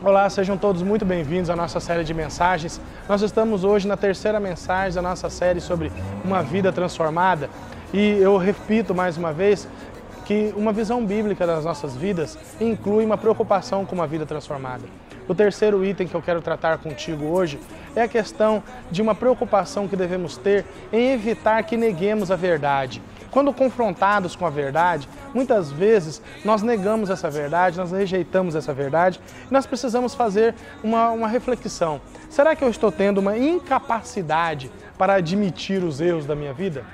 Olá, sejam todos muito bem-vindos à nossa série de mensagens. Nós estamos hoje na terceira mensagem da nossa série sobre uma vida transformada. E eu repito mais uma vez que uma visão bíblica das nossas vidas inclui uma preocupação com uma vida transformada. O terceiro item que eu quero tratar contigo hoje é a questão de uma preocupação que devemos ter em evitar que neguemos a verdade. Quando confrontados com a verdade, muitas vezes nós negamos essa verdade, nós rejeitamos essa verdade e nós precisamos fazer uma, uma reflexão. Será que eu estou tendo uma incapacidade para admitir os erros da minha vida?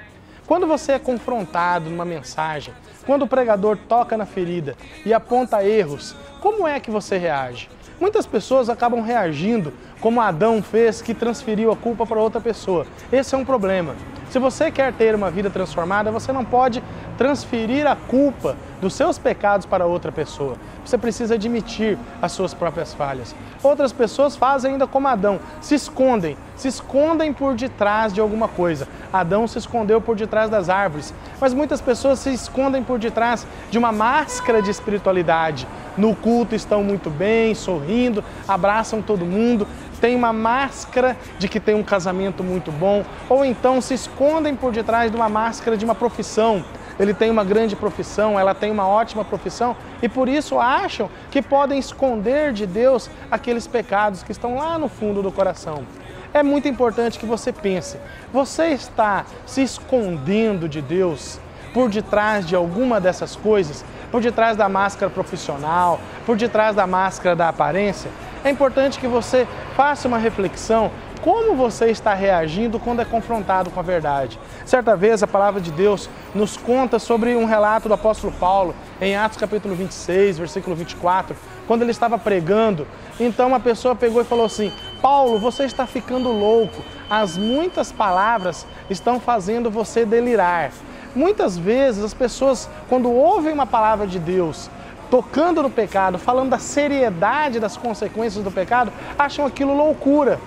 Quando você é confrontado numa mensagem, quando o pregador toca na ferida e aponta erros, como é que você reage? Muitas pessoas acabam reagindo como Adão fez, que transferiu a culpa para outra pessoa. Esse é um problema. Se você quer ter uma vida transformada, você não pode transferir a culpa dos seus pecados para outra pessoa. Você precisa admitir as suas próprias falhas. Outras pessoas fazem ainda como Adão, se escondem, se escondem por detrás de alguma coisa. Adão se escondeu por detrás das árvores, mas muitas pessoas se escondem por detrás de uma máscara de espiritualidade. No culto estão muito bem, sorrindo, abraçam todo mundo, tem uma máscara de que tem um casamento muito bom, ou então se escondem por detrás de uma máscara de uma profissão. Ele tem uma grande profissão, ela tem uma ótima profissão e por isso acham que podem esconder de Deus aqueles pecados que estão lá no fundo do coração. É muito importante que você pense: você está se escondendo de Deus por detrás de alguma dessas coisas? Por detrás da máscara profissional, por detrás da máscara da aparência? É importante que você faça uma reflexão como você está reagindo quando é confrontado com a verdade. Certa vez a palavra de Deus nos conta sobre um relato do apóstolo Paulo em Atos capítulo 26, versículo 24, quando ele estava pregando. Então uma pessoa pegou e falou assim: Paulo, você está ficando louco. As muitas palavras estão fazendo você delirar. Muitas vezes as pessoas, quando ouvem uma palavra de Deus, tocando no pecado, falando da seriedade das consequências do pecado, acham aquilo loucura.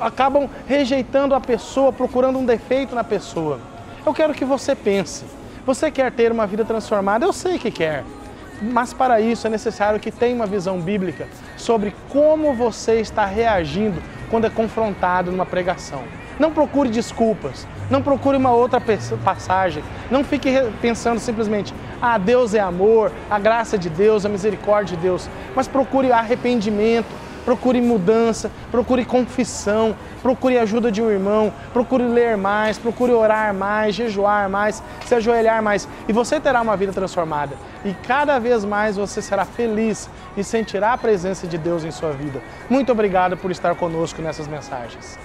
Acabam rejeitando a pessoa, procurando um defeito na pessoa. Eu quero que você pense. Você quer ter uma vida transformada? Eu sei que quer. Mas para isso é necessário que tenha uma visão bíblica sobre como você está reagindo quando é confrontado numa pregação. Não procure desculpas, não procure uma outra passagem, não fique pensando simplesmente, ah, Deus é amor, a graça de Deus, a misericórdia de Deus, mas procure arrependimento, procure mudança, procure confissão, procure ajuda de um irmão, procure ler mais, procure orar mais, jejuar mais, se ajoelhar mais, e você terá uma vida transformada. E cada vez mais você será feliz e sentirá a presença de Deus em sua vida. Muito obrigado por estar conosco nessas mensagens.